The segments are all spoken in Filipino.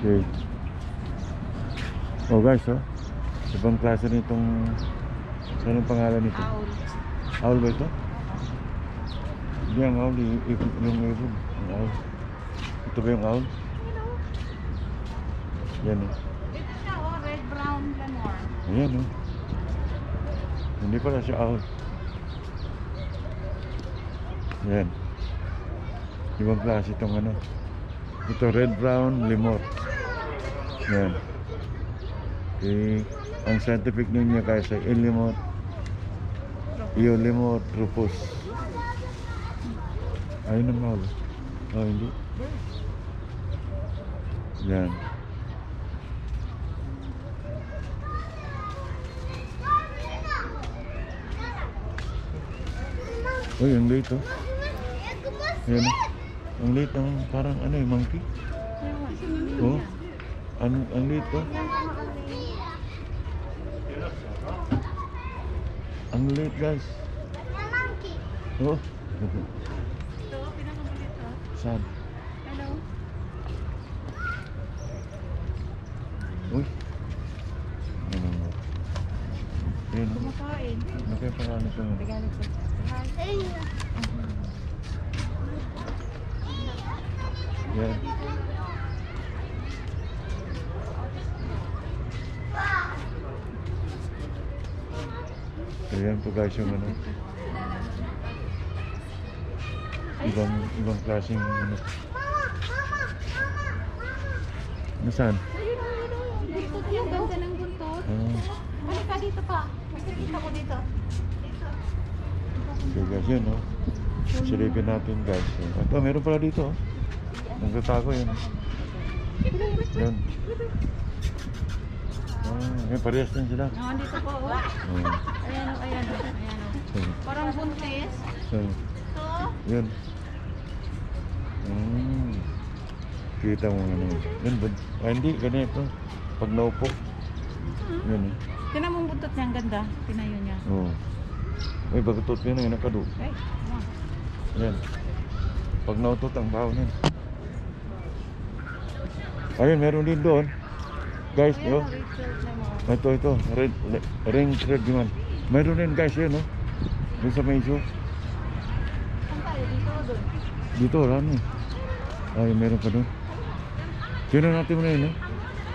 Okay. Oh guys, oh. Ibang klase nitong anong pangalan nito? Owl. Owl ba ito? Hindi ang owl, yung ibon. Ang owl. Ito ba yung owl? Yan oh. Ito siya, oh, red brown lemur. Ayan oh. Hindi pala siya owl. Yan. Ibang klase itong ano. Ito red brown lemur. Yan. Okay. Ang scientific name niya guys ay Elimot Eolimot rufus. Ayun ang owl. Oh, hindi. Yan. Uy, ang late oh. Ayan oh. Ang late ng parang ano eh, monkey. Oh. Ang, ang late oh. Ang late guys. Oh. Saan? Hello? Uy. Ano mo? Oh. Kumakain. Ano kaya pangalan ito? Regalo ko. Hi. Yan. Ayan po guys yung ano. Ibang ibang klaseng ano. Nasaan? Ayun. Buntot yung ganda ng buntot. Ah, Halika dito pa. Mas nakita ko dito. Dito. so guys yan oh. Silipin natin guys. Ito, meron pala dito oh. Nagtatago yan. Yan. Ah, may parehas din sila. Ah, dito po, oh. Oh, Ayan, oh, ayan, oh. Ayan, oh. so, Parang buntis. so, Ito. Yun. Mm. Kita mo ano. Yun ba? Ah, hindi, ganito. Pag naupo. Yun eh. Tinan mo ang buntot niya, ang ganda. Tinayo niya. Oo. Oh. Uy, bagutot yun eh, nakado. Ay, wow. Yan. Pag nautot ang baho nun. Ayun, meron din doon. Guys, Ayan, oh. oh. Ito, ito. Red, ring red man. Meron din guys yun, no? Doon sa may tayo? Dito wala na eh. Ay, meron pa doon. Tingnan natin muna yun, no?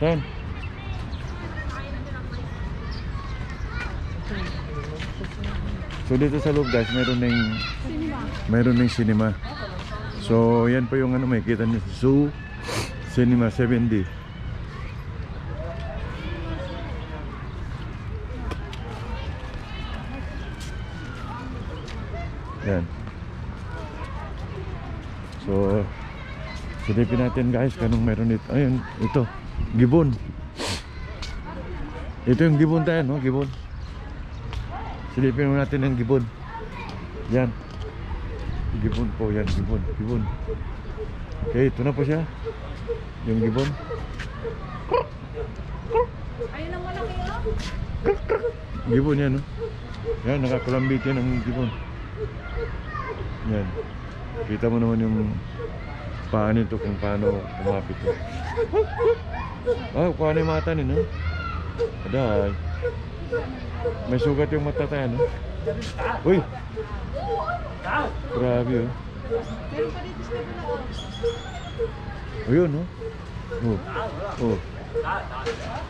Saan? So dito sa loob guys, meron ng Cinema. meron ng cinema. So yan po yung ano makikita niyo Zoo Cinema 7D. Yan. So silipin natin guys kanong meron dito. Ayun, ito. Gibon. Ito yung gibon tayo, no? Gibon. Silipin natin ang gibon. Yan. Gibon po yan, gibon, gibon. Okay, ito na po siya. Yung gibon. Ayun ang malaki, oh. Gibon yan, no? Yan, nakakulambit yan ang gibon. Yan. Kita mo naman yung paa nito kung paano kumapit to. Ah, paano yung mata nito, no? Aday. May sugat yung mata tayo, no? Uy! Grabe, oh. Meron pa dito sa oh. Ayun, no? Oh. Oh.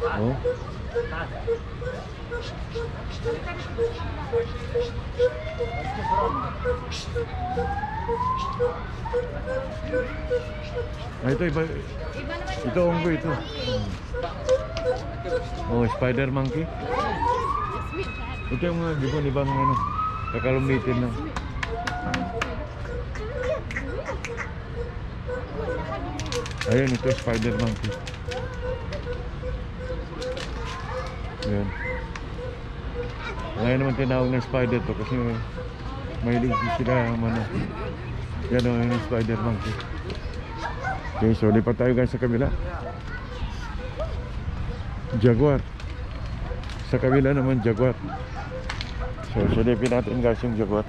Oh. Ah, ito iba. Ito onggo ito. Oh, spider monkey. Ito yung mga gibon ibang ano, kakalumitin na. Ayun, ito spider monkey. Ayan. Ngayon naman tinawag ng spider to kasi mahilig din sila ang ano. Yan o, yun spider monkey. Okay, so lipat tayo guys sa kabila. Jaguar. Sa kabila naman Jaguar. So silipin natin guys yung Jaguar.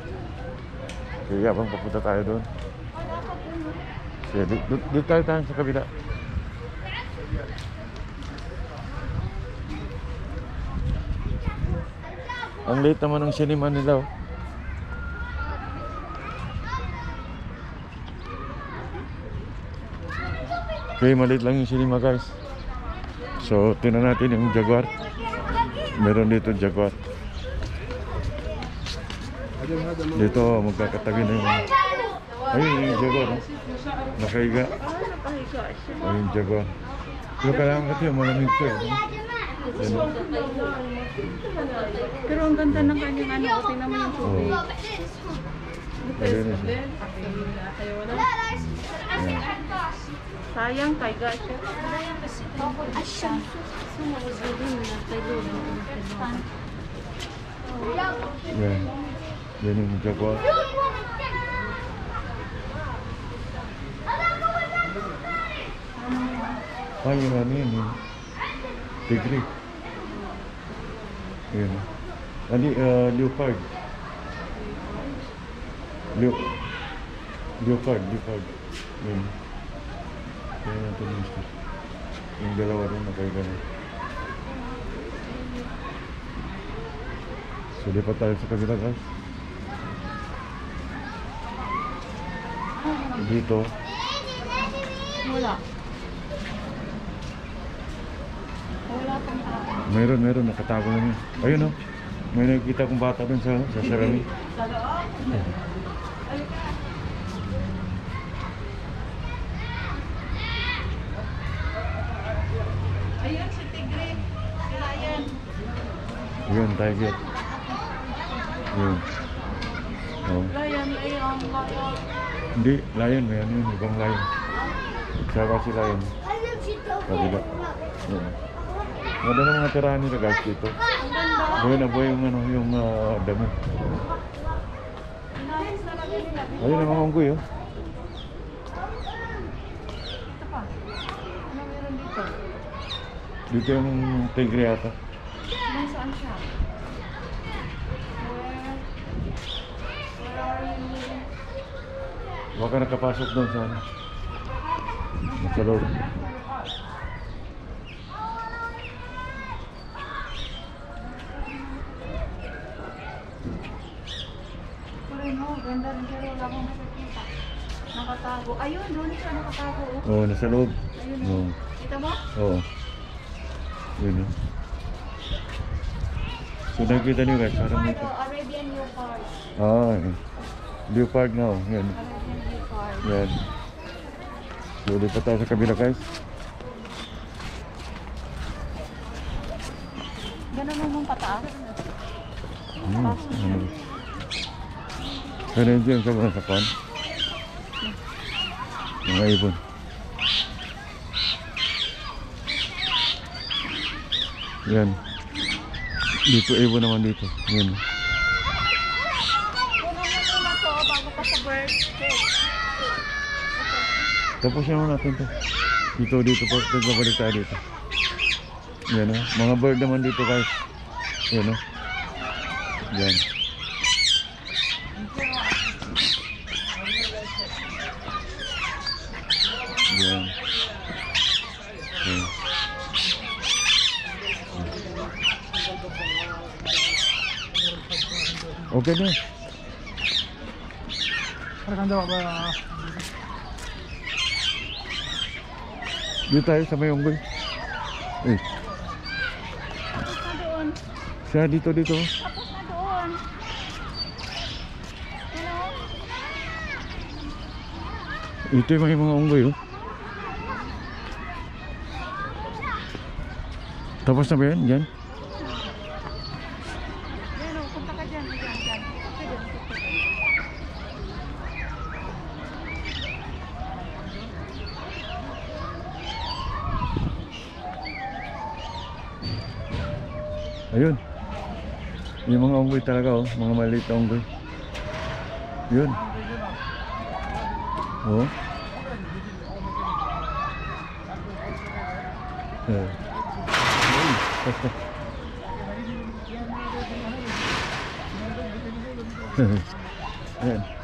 Kaya habang papunta tayo doon. Sige, dito, dito tayo tayo sa kabila. Ang late naman ng cinema nila. Oh. Okay, maliit lang yung cinema guys. So, tinan natin yung Jaguar. Meron dito Jaguar. Dito, magkakatabi na yung... Ayun, yung Jaguar. Oh. Nakahiga. Ayun, Jaguar. Pero kailangan kasi yung malamig ko eh. Yan, oh. Pero ang ganda ng kanyang ano, tingnan mo yung tubig. Oh. Ayun, yun. Ayan. Sayang, kay guys. Yan. Yan yung Jaguar. Ah, yung ano yun, yung tigre. Yun. Ano, uh, leopard. Leo leopard, leopard. Yun. Kaya natin yung mister. Yung dalawa rin, nakaiganyan. So, lipat tayo sa kabila, guys. Dito. Wala Meron, meron. Nakatago lang yun. Ayun oh. May nakikita kong bata dun sa, sa sarami. Ayun, si Tigre. Si Lion. Yun, tiger. Yun. Oh. Lion, Lion, Lion. Hindi, lion. May ano yun. Ibang lion. Saka si lion. Kabila. Yun. Ganda ng mga tirahan nila guys dito. Buhay na buhay yung ano, yung ah, na lang nila. Ayun ang mga unggoy oh. Dito? Yung tigre ata. Nasaan siya? You? Baka nakapasok doon sa ano. Sa loob. Ganda rin pero wala akong nakikita. Nakatago. Ayun, doon siya nakatago. oh. Oo, nasa loob. Ayun oh. Kita mo? Oo. Yun oh. So nakikita niyo guys, parang may... Ito, Arabian Leopard. Ah, eh. leopard na oh. Yan. Arabian Leopard. Yan. So lipat tayo sa kabila guys. Ganun mo mong pataas. Hmm, ano. Pero hindi yung sobrang sakwan. Mga ibon. Yan. Dito ibon naman dito. Yan. Sa. Tapos naman natin to. Dito, dito po. Nagbabalik tayo dito. Yan o. Mga bird naman dito guys. Yan o. Yan. Yan. Okay na. Dito tayo sa may unggoy. Eh, Tapos na doon. siya dito dito. Tapos na doon. Hello? Ito yung may mga unggoy oh. Tapos na ba? Yan Ayun. Yung mga unggoy talaga oh. Mga maliit na unggoy. Yun. Oh. Eh. Ayan.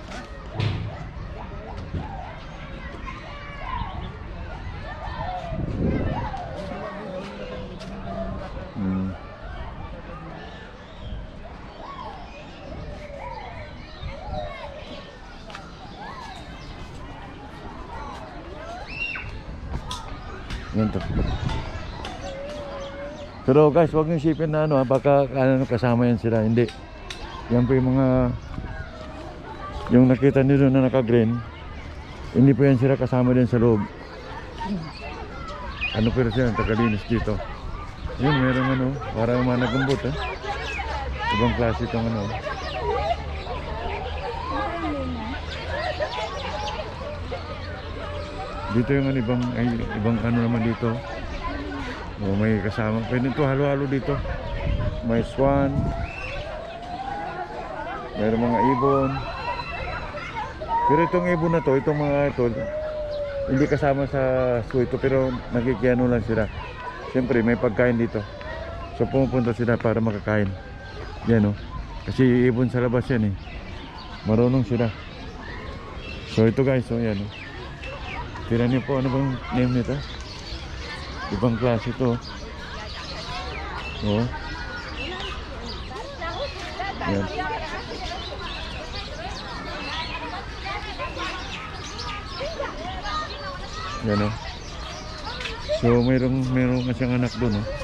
Yan to. Pero guys, huwag niyo isipin na ano, ha, baka ano, kasama yan sila. Hindi. Yan po yung mga yung nakita niyo doon na naka-green. Hindi po yan sila kasama din sa loob. Ano pero siya, tagalinis dito. Yun, merong ano, parang mga nagumbot eh. Ibang klase itong ano. Dito yung ano, ibang, ay, ibang ano naman dito. O may kasama. Pwede ito halo-halo dito. May swan. Mayroong mga ibon. Pero itong ibon na to, itong mga ito, hindi kasama sa zoo ito pero nakikiano lang sila. Siyempre may pagkain dito. So pumupunta sila para makakain. Yan oh. Kasi ibon sa labas yan eh. Marunong sila. So ito guys, so yan oh. Tira niyo po ano bang name nito? Ibang klase ito. Oh. Yan. Yan oh. So mayroong mayroong kasing anak doon oh.